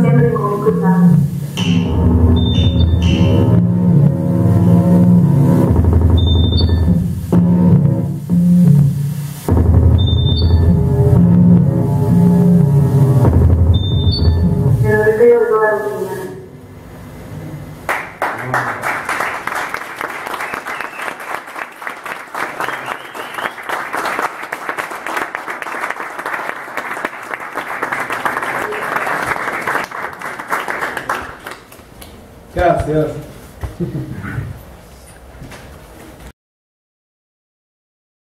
全手振りを送った。Graças.